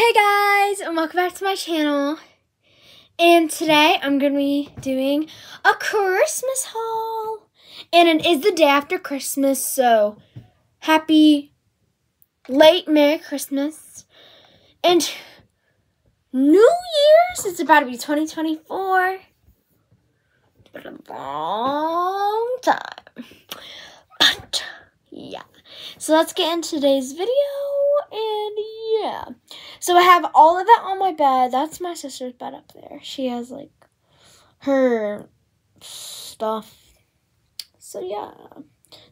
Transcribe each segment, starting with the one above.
Hey guys, and welcome back to my channel. And today I'm going to be doing a Christmas haul. And it is the day after Christmas, so happy late Merry Christmas. And New Year's, it's about to be 2024. It's been a long time. But, yeah. So let's get into today's video, and yeah. So I have all of that on my bed. That's my sister's bed up there. She has like her stuff. So yeah,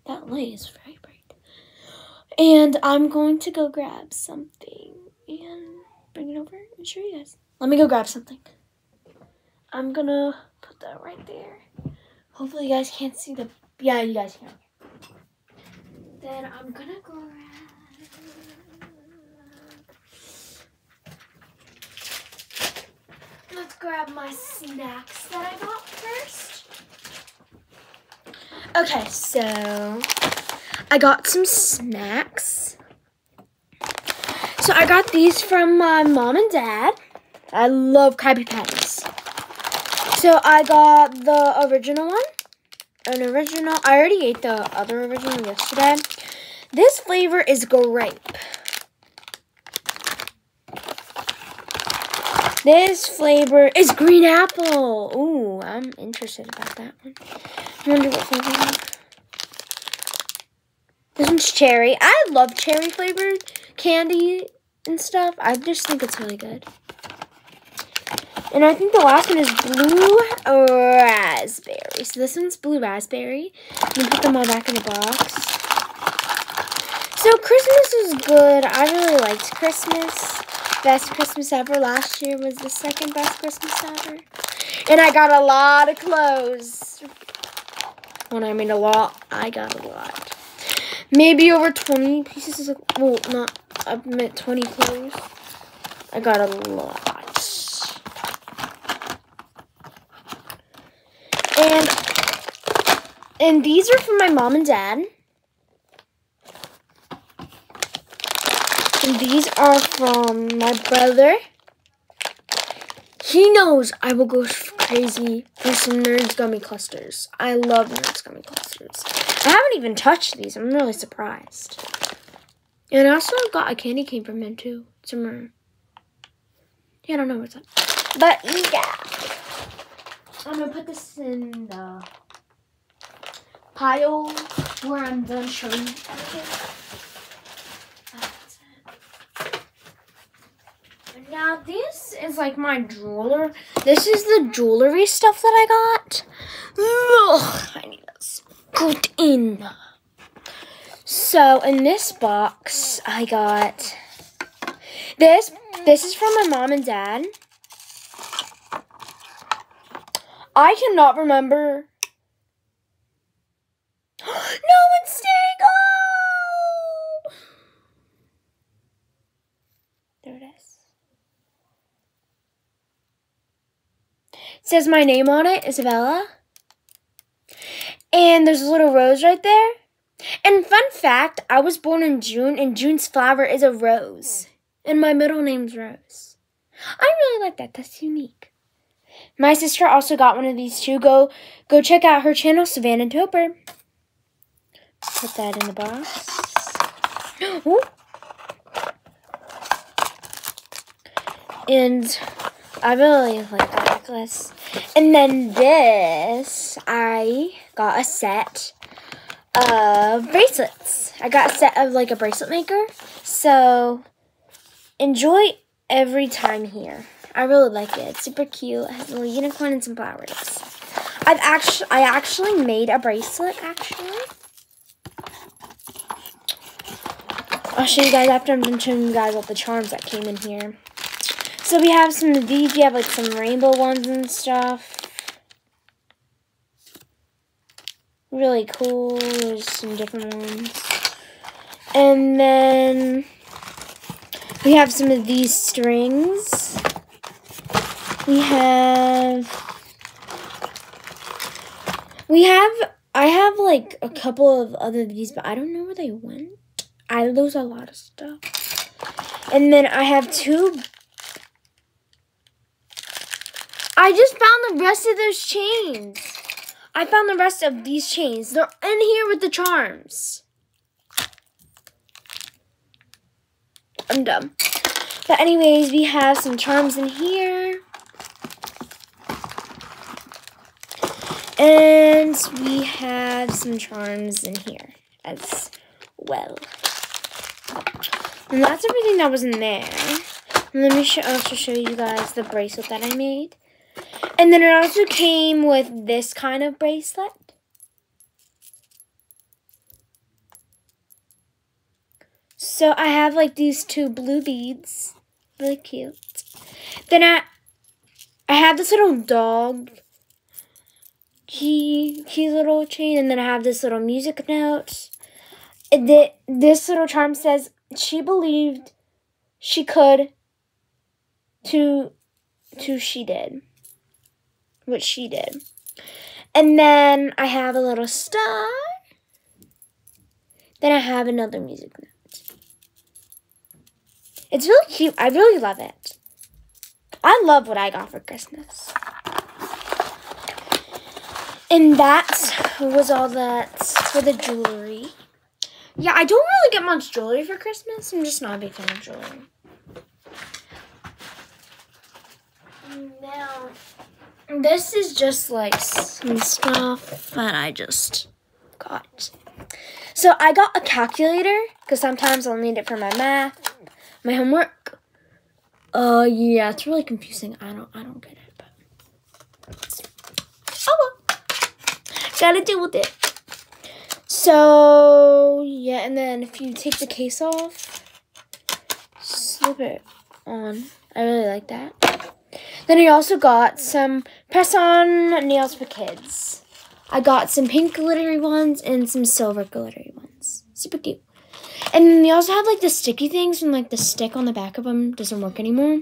that light is very bright. And I'm going to go grab something and bring it over and show you guys. Let me go grab something. I'm gonna put that right there. Hopefully you guys can't see the, yeah, you guys can. Then I'm gonna grab Let's grab my snacks that I got first. Okay, so I got some snacks. So I got these from my mom and dad. I love Krabby Patties. So I got the original one. An original. I already ate the other original yesterday. This flavor is grape. This flavor is green apple. Ooh, I'm interested about that one. I wonder what flavor This one's cherry. I love cherry flavored candy and stuff. I just think it's really good. And I think the last one is blue raspberry. So this one's blue raspberry. You put them all back in the box. So Christmas was good. I really liked Christmas best Christmas ever. Last year was the second best Christmas ever. And I got a lot of clothes. When I mean a lot, I got a lot. Maybe over 20 pieces of, well, not, I meant 20 clothes. I got a lot. And, and these are from my mom and dad. These are from my brother. He knows I will go crazy for some Nerds Gummy Clusters. I love Nerds Gummy Clusters. I haven't even touched these. I'm really surprised. And I also got a candy cane from him too. Some Yeah, I don't know what's up. But yeah. I'm gonna put this in the pile where I'm done showing everything. Now this is like my jeweler. This is the jewelry stuff that I got. Ugh, I need to put in. So in this box, I got this. This is from my mom and dad. I cannot remember. no, it's staying gold. There it is. Says my name on it, Isabella. And there's a little rose right there. And fun fact, I was born in June, and June's flower is a rose. And my middle name's Rose. I really like that. That's unique. My sister also got one of these too. Go go check out her channel, Savannah Toper. Put that in the box. Ooh. And I really like that necklace. And then this, I got a set of bracelets. I got a set of like a bracelet maker. So enjoy every time here. I really like it. It's super cute. It has a little unicorn and some flowers. I've actually I actually made a bracelet actually. I'll show you guys after I'm done showing you guys all the charms that came in here. So we have some of these. You have like some rainbow ones and stuff. Really cool. There's some different ones. And then we have some of these strings. We have we have I have like a couple of other these, but I don't know where they went. I lose a lot of stuff. And then I have two. I just found the rest of those chains. I found the rest of these chains. They're in here with the charms. I'm done. But anyways, we have some charms in here. And we have some charms in here as well. And that's everything that was in there. let me sh also show you guys the bracelet that I made. And then it also came with this kind of bracelet. So I have like these two blue beads. Really cute. Then I I have this little dog key key little chain and then I have this little music note. The, this little charm says she believed she could to to she did what she did. And then I have a little star. Then I have another music note. It's really cute. I really love it. I love what I got for Christmas. And that was all that for the jewelry. Yeah, I don't really get much jewelry for Christmas. I'm just not a big fan of jewelry. Now, this is just like some stuff that I just got. So I got a calculator because sometimes I'll need it for my math, my homework. Uh, yeah, it's really confusing. I don't, I don't get it, but oh well, gotta deal with it. So yeah, and then if you take the case off, slip it on. I really like that. Then I also got some press-on nails for kids. I got some pink glittery ones and some silver glittery ones. Super cute. And they also have like the sticky things and like the stick on the back of them doesn't work anymore.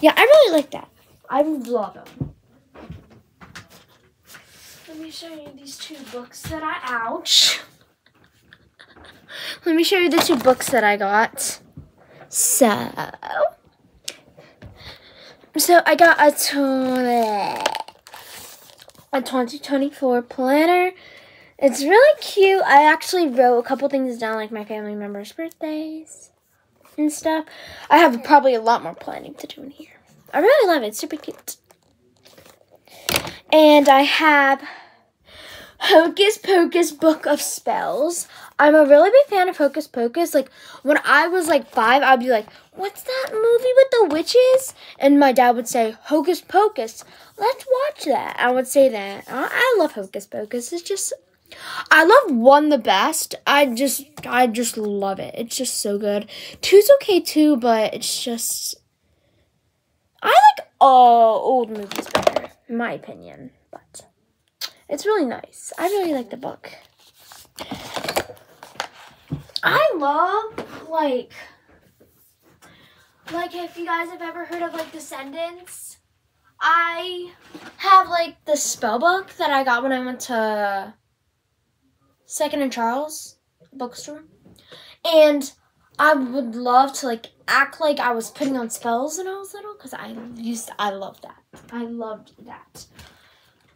Yeah, I really like that. I love them. Let me show you these two books that I, ouch. Let me show you the two books that I got. So, so I got a, a 2024 planner. It's really cute. I actually wrote a couple things down, like my family members' birthdays and stuff. I have probably a lot more planning to do in here. I really love it. It's super cute. And I have Hocus Pocus Book of Spells. I'm a really big fan of Hocus Pocus. Like when I was like five, I'd be like, "What's that movie with the witches?" And my dad would say, "Hocus Pocus." Let's watch that. I would say that. I love Hocus Pocus. It's just, I love one the best. I just, I just love it. It's just so good. Two's okay too, but it's just, I like all old movies better, in my opinion. But. It's really nice. I really like the book. I love, like, like if you guys have ever heard of, like, Descendants. I have, like, the spell book that I got when I went to Second and Charles bookstore. And I would love to, like, act like I was putting on spells when I was little because I used, to, I loved that. I loved that.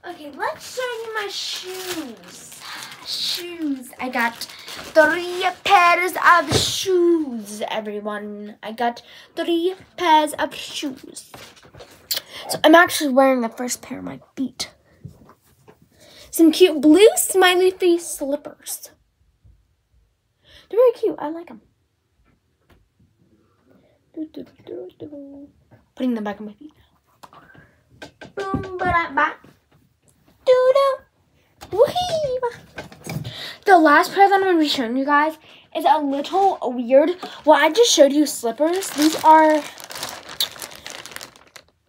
Okay, let's show you my shoes. Shoes. I got three pairs of shoes, everyone. I got three pairs of shoes. So I'm actually wearing the first pair of my feet. Some cute blue smiley face slippers. They're very cute. I like them. Putting them back on my feet. Boom, ba da ba. The last pair that I'm going to be showing you guys is a little weird. Well, I just showed you slippers. These are...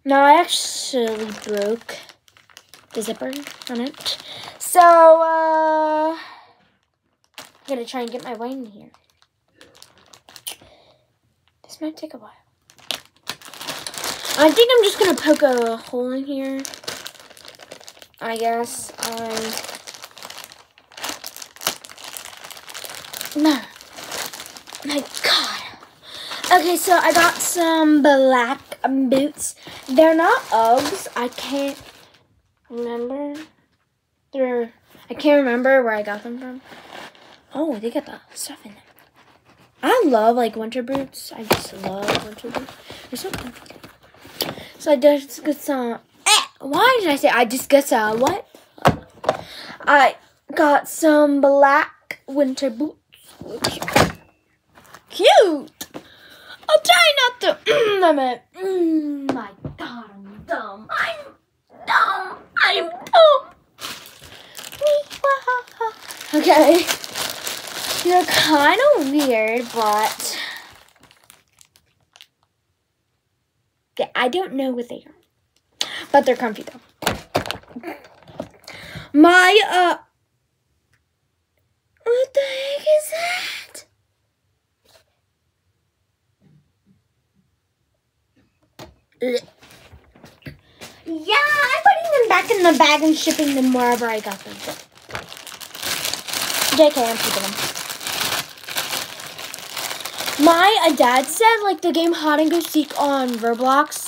Now, I actually broke the zipper on it. So, uh... I'm going to try and get my way in here. This might take a while. I think I'm just going to poke a hole in here. I guess. Um, no. My God. Okay, so I got some black boots. They're not Uggs. I can't remember. They're I can't remember where I got them from. Oh, they got the stuff in them. I love like winter boots. I just love winter boots. They're so comfortable. So I just got some. Why did I say I just got some what? I got some black winter boots. Cute. I'll try not to. Mm, mm, my God, I'm dumb. I'm dumb. I'm dumb. Okay. You're kind of weird, but yeah, I don't know what they are, but they're comfy though. My uh, what the heck is that? Yeah, I'm putting them back in the bag and shipping them wherever I got them. JK, I'm keeping them. My uh, dad said, like, the game Hide and Go Seek on Roblox,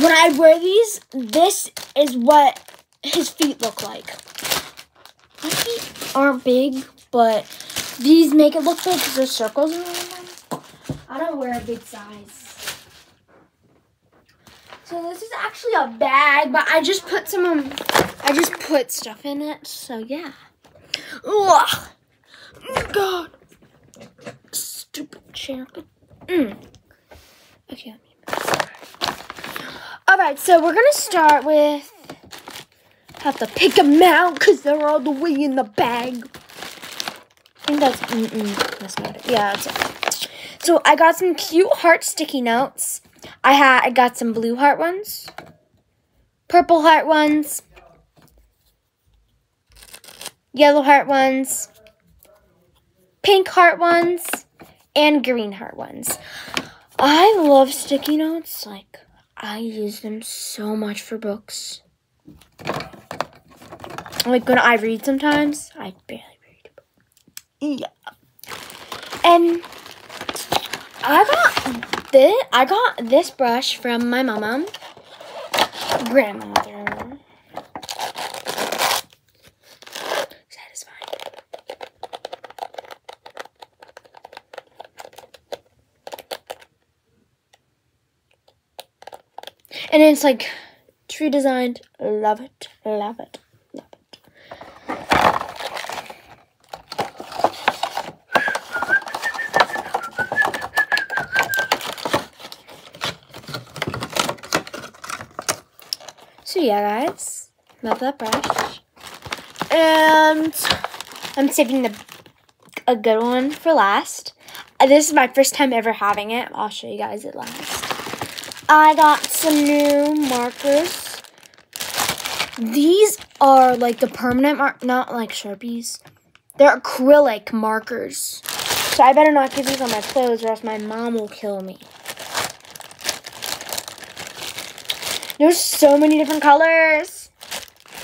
when I wear these, this is what his feet look like. My feet aren't big, but these make it look like there's circles around them. I don't wear a big size. So this is actually a bag, but I just put some, um, I just put stuff in it, so yeah. Ugh. Oh, God. Stupid chair. Mm. Okay. Alright, so we're to start with, have to pick them out because they're all the way in the bag. I think that's, mm -mm, that's not it. Yeah, that's it. So I got some cute heart sticky notes. I had I got some blue heart ones, purple heart ones, yellow heart ones, pink heart ones, and green heart ones. I love sticky notes. Like I use them so much for books. Like when I read sometimes, I barely read. Yeah. And I got this. I got this brush from my mama, grandmother. And it's like tree designed. Love it. Love it. Love it. So yeah, guys, love that brush. And I'm saving the a good one for last. This is my first time ever having it. I'll show you guys it last. I got some new markers. These are like the permanent mark, not like Sharpies. They're acrylic markers. So I better not get these on my clothes or else my mom will kill me. There's so many different colors.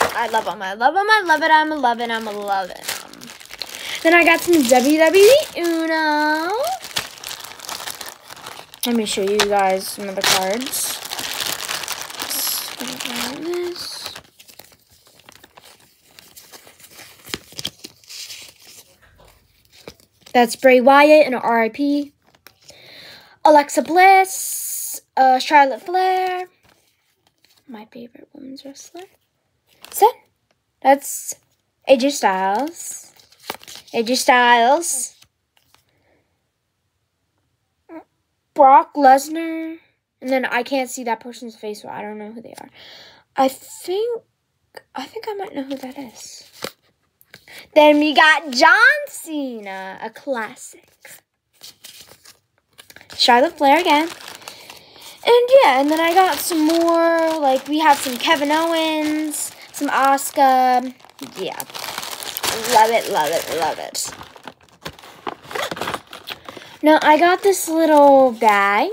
I love them. I love them. I love it. I'm loving. I'm loving it. Then I got some WWE Uno. Let me show you guys some of the cards. This. That's Bray Wyatt and RIP. Alexa Bliss, uh, Charlotte Flair, my favorite women's wrestler. So, that's AJ Styles. AJ Styles. Brock Lesnar. And then I can't see that person's face, so I don't know who they are. I think I think I might know who that is. Then we got John Cena, a classic. Charlotte Flair again. And yeah, and then I got some more, like we have some Kevin Owens, some Asuka. Yeah. Love it, love it, love it. Now I got this little bag.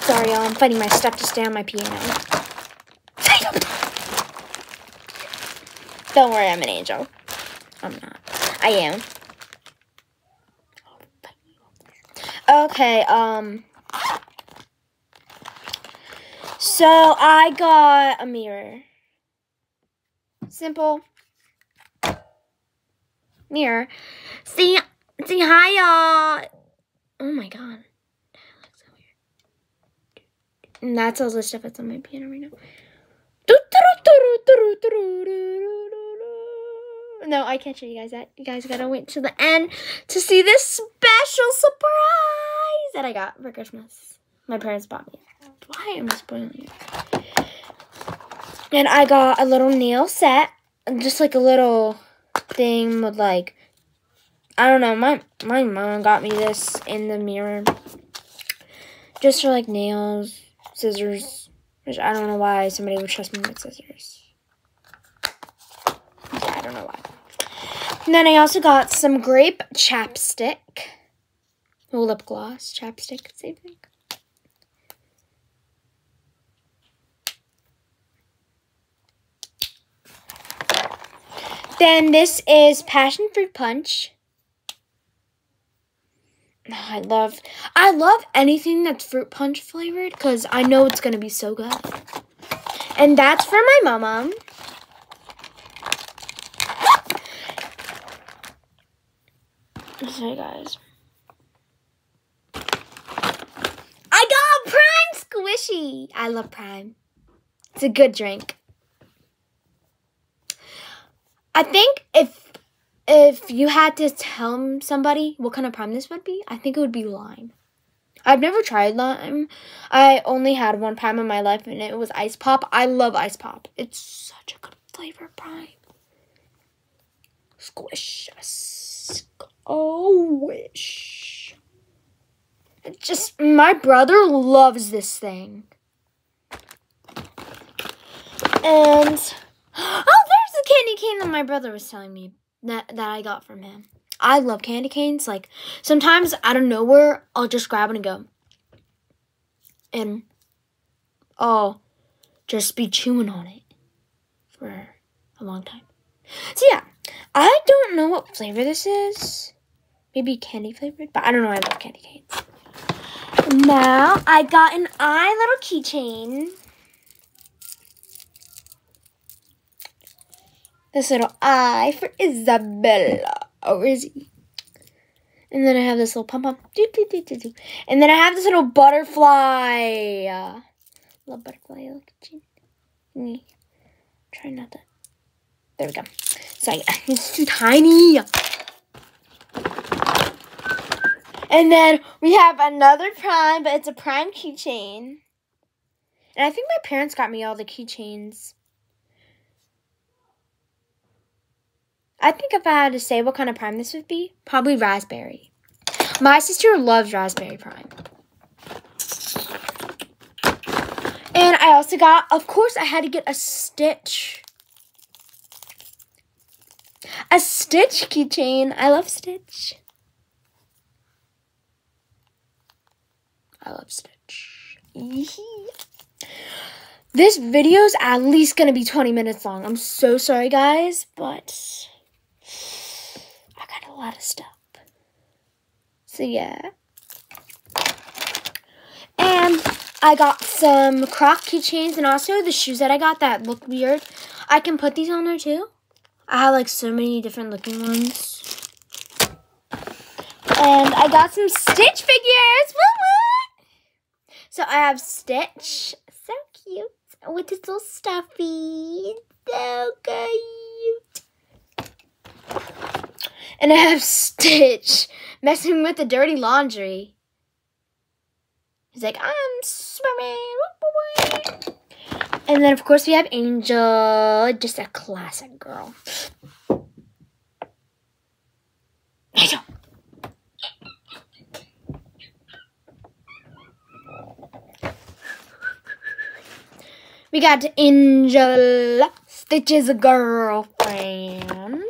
Sorry, y'all, I'm fighting my stuff to stay on my piano. Don't worry, I'm an angel. I'm not. I am. Okay, um. So I got a mirror. Simple. Mirror. See, see, hi, y'all. Oh my god. And that's all the stuff that's on my piano right now. No, I can't show you guys that. You guys gotta wait to the end to see this special surprise that I got for Christmas. My parents bought me. Why am I spoiling it? And I got a little nail set, just like a little thing with like, I don't know. My my mom got me this in the mirror, just for like nails, scissors. Which I don't know why somebody would trust me with scissors. Yeah, I don't know why. And then I also got some grape chapstick. Well, lip gloss, chapstick, same thing. Then this is passion fruit punch. Oh, I love I love anything that's fruit punch flavored because I know it's gonna be so good. And that's for my mama. Sorry guys. I got prime squishy. I love prime. It's a good drink. I think if if you had to tell somebody what kind of prime this would be, I think it would be lime. I've never tried lime. I only had one prime in my life, and it was ice pop. I love ice pop. It's such a good flavor prime. Squish, squish. Oh, it just my brother loves this thing, and oh, there's the candy cane that my brother was telling me that, that I got from him. I love candy canes. Like, sometimes out of nowhere, I'll just grab it and go. And I'll just be chewing on it for a long time. So, yeah, I don't know what flavor this is. Maybe candy flavored, but I don't know. I love candy canes. Now, I got an eye little keychain. this little eye for Isabella. Oh, where is he? And then I have this little pom pom. And then I have this little butterfly. Uh, little butterfly. You. Me. Try not to. There we go. So yeah, it's too tiny. And then we have another prime, but it's a prime keychain. And I think my parents got me all the keychains. I think if I had to say what kind of prime this would be, probably raspberry. My sister loves raspberry prime. And I also got, of course, I had to get a Stitch. A Stitch keychain. I love Stitch. I love Stitch. This video is at least going to be 20 minutes long. I'm so sorry, guys, but I got a lot of stuff. So yeah. And I got some Croc keychains and also the shoes that I got that look weird. I can put these on there too. I have like so many different looking ones. And I got some Stitch figures. So I have Stitch. So cute. With his little stuffy. So cute. And I have Stitch messing with the dirty laundry. He's like, I'm swimming. And then, of course, we have Angel. Just a classic girl. Angel. We got Angel. Stitch's girlfriend.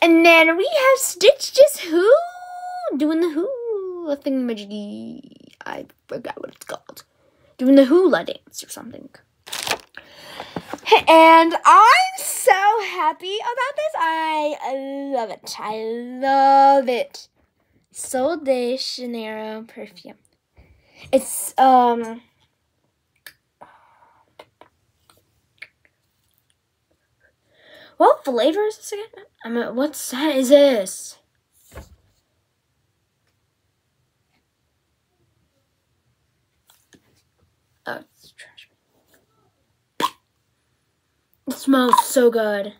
And then we have Stitch just who doing the hula thingamajiggy. I forgot what it's called. Doing the hula dance or something. And I'm so happy about this. I love it. I love it. Sol de Janeiro perfume. It's um What flavor is this again? I mean, what scent is this? Oh, it's trash. It smells so good.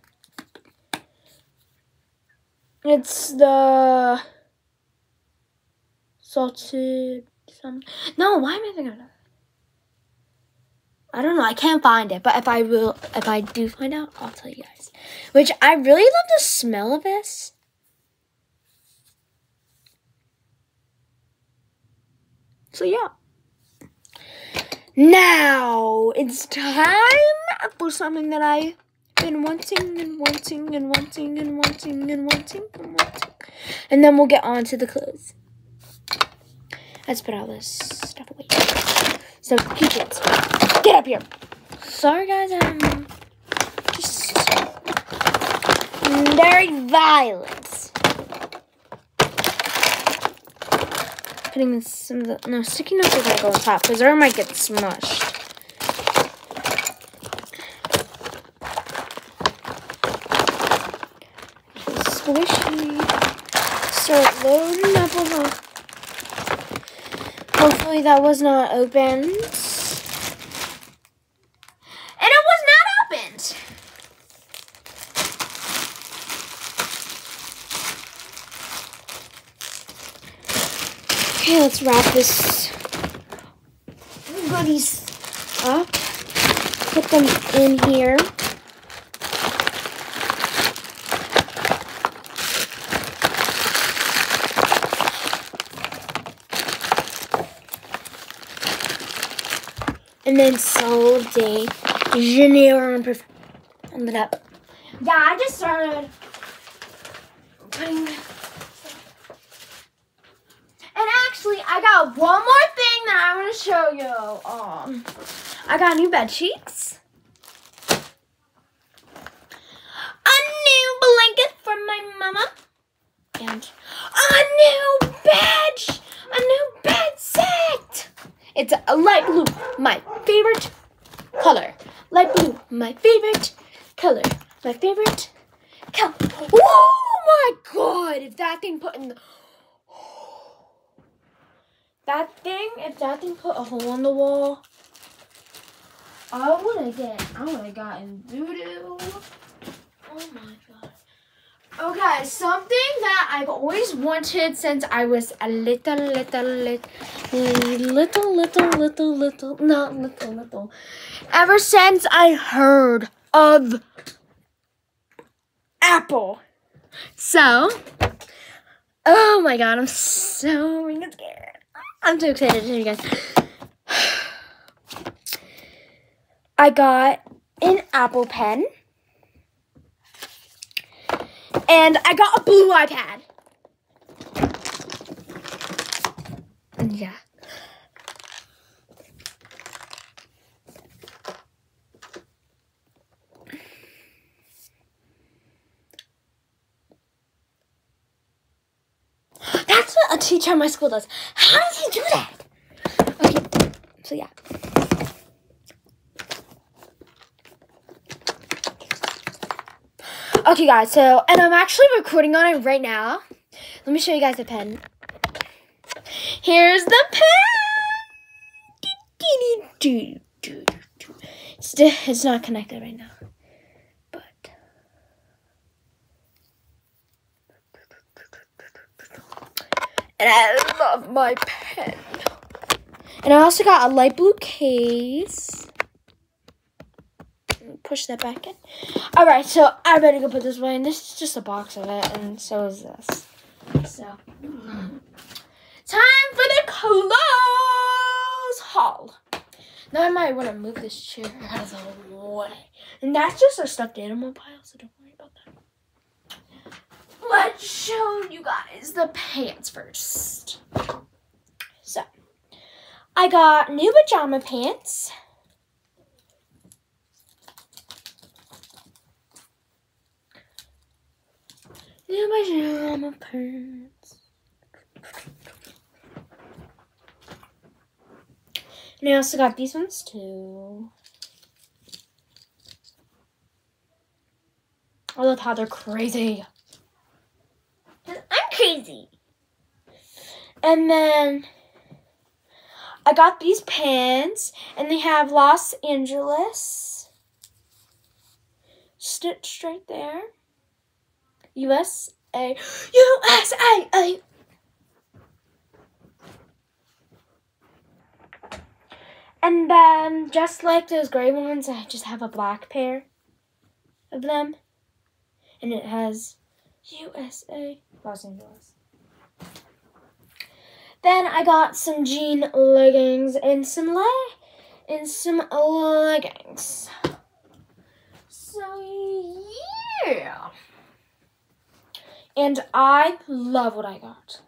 It's the salted. No, why am I thinking of that? I don't know. I can't find it, but if I will, if I do find out, I'll tell you guys. Which I really love the smell of this. So yeah. Now it's time for something that I've been wanting and wanting and wanting and wanting and wanting and wanting. And then we'll get on to the clothes. Let's put all this stuff away. So, Cupid, get up here. Sorry, guys, I'm just very violent. Putting some of the, no, sticky notes are gonna go on top because or might get smushed. Squishy. Start loading up on the Hopefully that was not opened. And it was not opened. Okay, let's wrap this goodies up. Put them in here. and then Sol de Janeiro on it up. Yeah, I just started putting. And actually, I got one more thing that I want to show you. Um, I got new bed sheets. A new blanket from my mama. And a new bed, a new bed set. It's a light blue, my favorite color. Light blue, my favorite color. My favorite color. Oh my god! If that thing put in the that thing, if that thing put a hole in the wall, I would have get I would have gotten voodoo. Oh my. Oh, okay, something that I've always wanted since I was a little, little, little, little, little, little, little, not little, little. Ever since I heard of Apple. So, oh my god, I'm so scared. I'm so excited to show you guys. I got an Apple Pen. And I got a blue iPad. Yeah. That's what a teacher at my school does. How does he do that? Okay, so yeah. Okay, guys, so, and I'm actually recording on it right now. Let me show you guys the pen. Here's the pen! It's, it's not connected right now. But. And I love my pen. And I also got a light blue case push that back in. All right, so I better go put this away. And this is just a box of it, and so is this. So, time for the clothes haul. Now I might want to move this chair out of the way. And that's just a stuffed animal pile, so don't worry about that. Let's show you guys the pants first. So, I got new pajama pants. In my pajama pants. And I also got these ones too. I love how they're crazy. I'm crazy. And then I got these pants and they have Los Angeles stitched right there. USA. USA. And then, just like those gray ones, I just have a black pair of them. And it has USA, Los Angeles. Then I got some jean leggings and some le- and some leggings. So yeah. And I love what I got.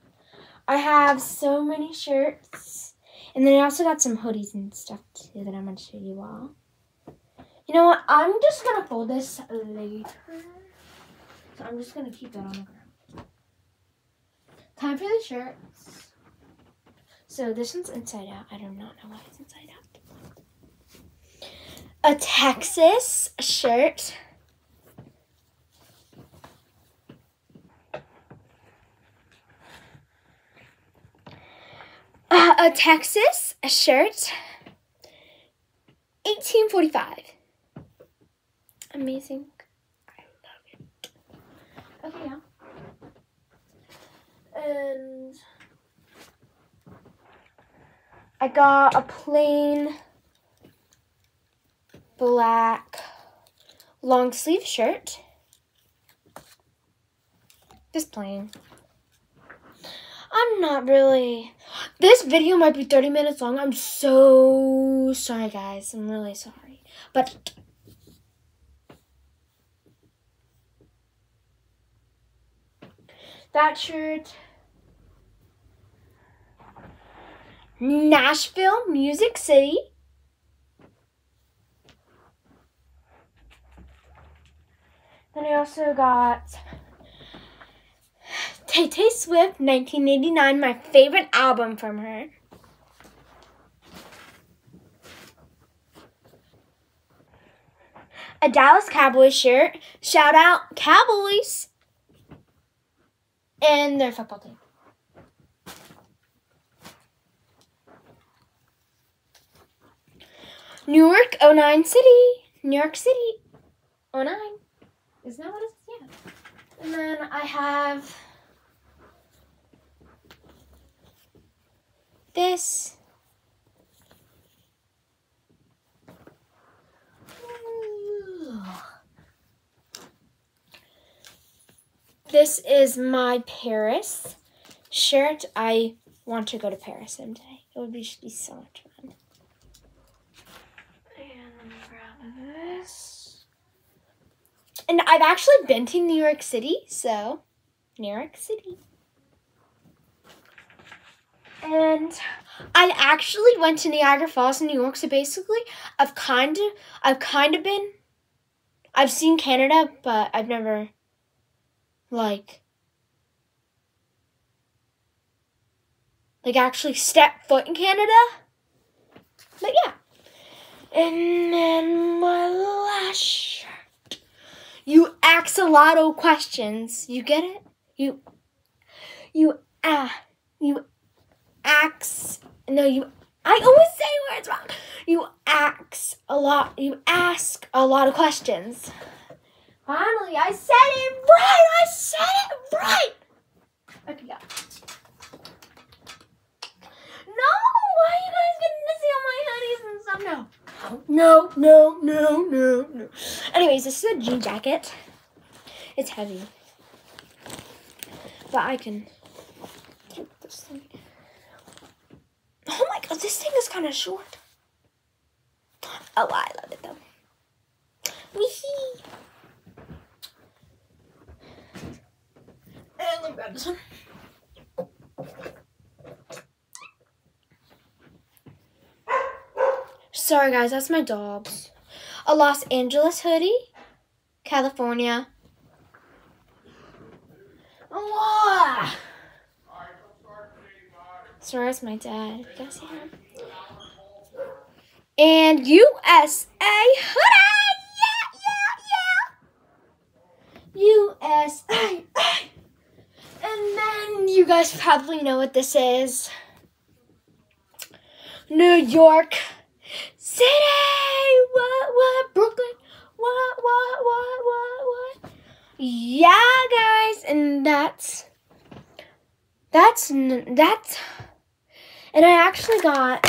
I have so many shirts. And then I also got some hoodies and stuff too that I'm going to show you all. You know what? I'm just going to fold this later. So I'm just going to keep that on the ground. Time for the shirts. So this one's inside out. I do not know why it's inside out. A Texas shirt. Uh, a Texas a shirt. 1845. Amazing. I love it. Okay, yeah. And I got a plain black long sleeve shirt. Just plain. I'm not really. This video might be 30 minutes long. I'm so sorry, guys. I'm really sorry. But. That shirt. Nashville, Music City. Then I also got Tay Tay Swift, 1989, my favorite album from her. A Dallas Cowboys shirt. Shout out Cowboys and their football team. Newark 09 City. New York City 09. Isn't that what it is? Yeah. And then I have this. This is my Paris shirt. I want to go to Paris someday. It would be, be so much fun. And this. And I've actually been to New York City, so New York City. And I actually went to Niagara Falls in New York, so basically I've kind of I've kind of been I've seen Canada, but I've never like like actually stepped foot in Canada. But yeah. And then my last shirt. You ask a lot of questions. You get it? You you ah you ask no you I always say words wrong. You ask a lot you ask a lot of questions. Finally, I said it right. I said it right. Okay, yeah. No, why are you guys getting to see all my hoodies and stuff? No. No, no, no, no, no. Anyways, this is a jean jacket. It's heavy. But I can keep this thing. Oh my god, this thing is kind of short. Oh, I love it though. Wee And let me grab this one. Sorry guys, that's my dogs. A Los Angeles hoodie, California. Oh, that's my dad. You guys see him? and USA hoodie. Yeah, yeah, yeah. USA. And then you guys probably know what this is. New York City. What? What? Brooklyn. What? What? What? What? What? Yeah, guys, and that's that's that's and I actually got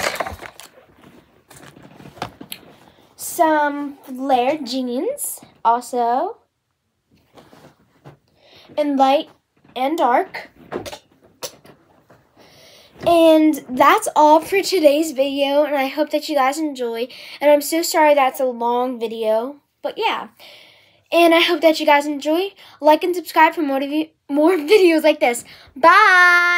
some flared jeans also in light and dark. And that's all for today's video, and I hope that you guys enjoy. And I'm so sorry that's a long video, but yeah. And I hope that you guys enjoy. Like and subscribe for more, more videos like this. Bye!